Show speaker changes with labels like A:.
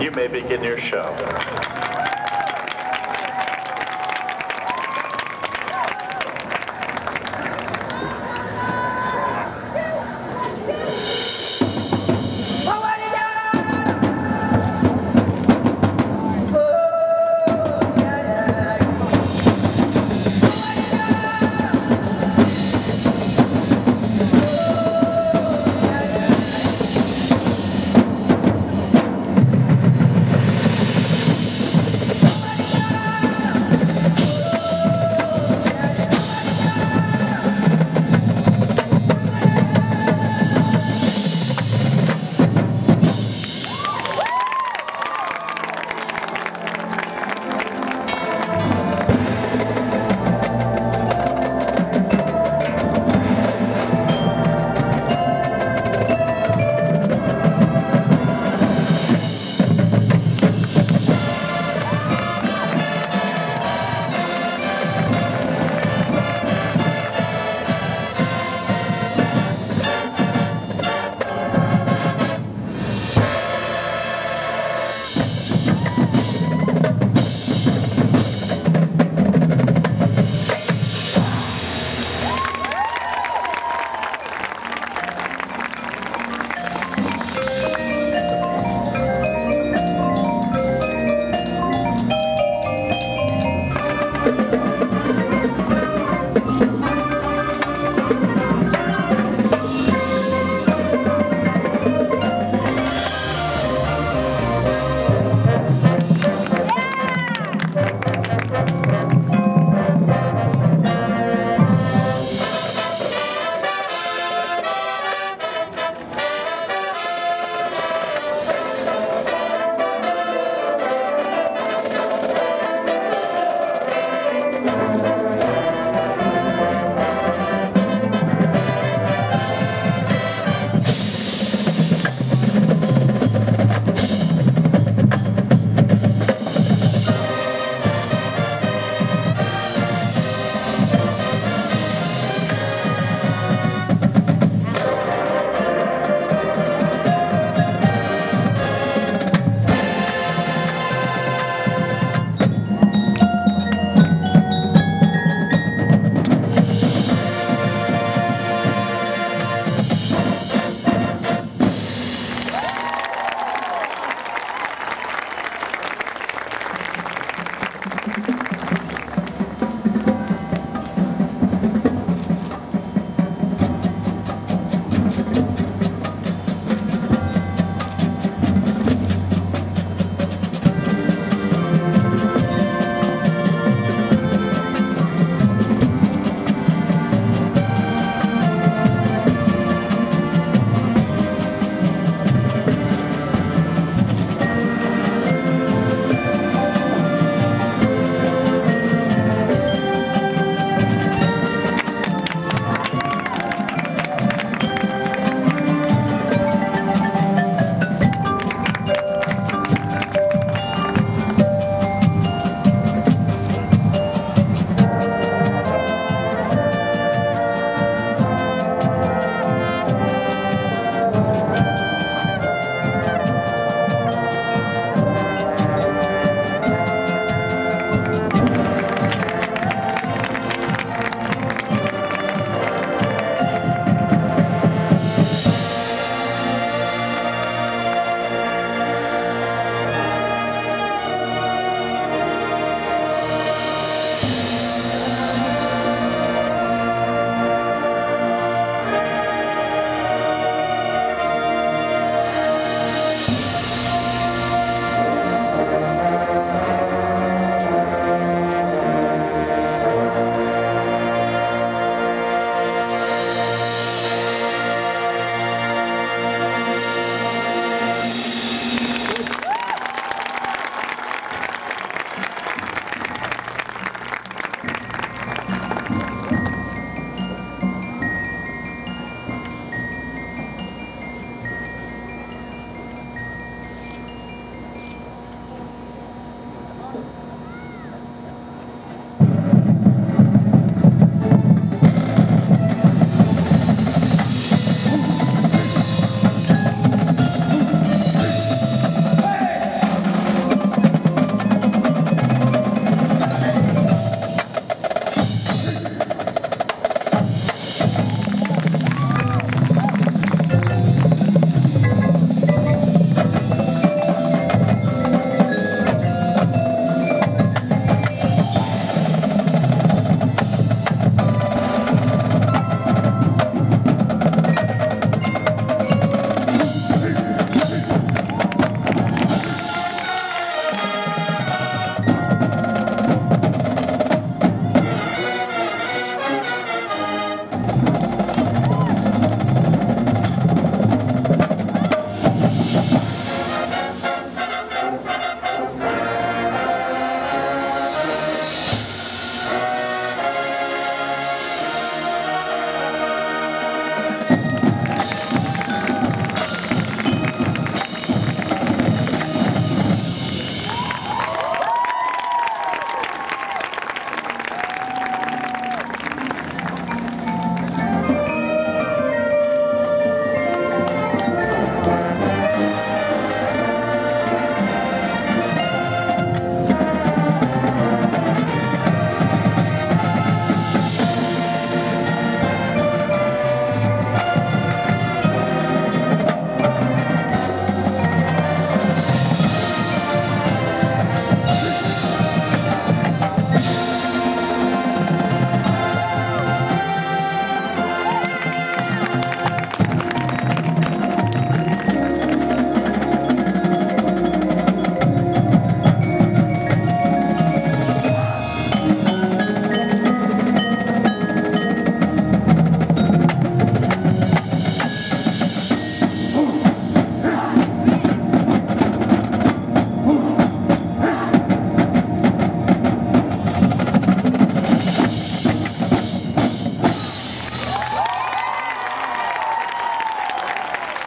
A: You may begin your show.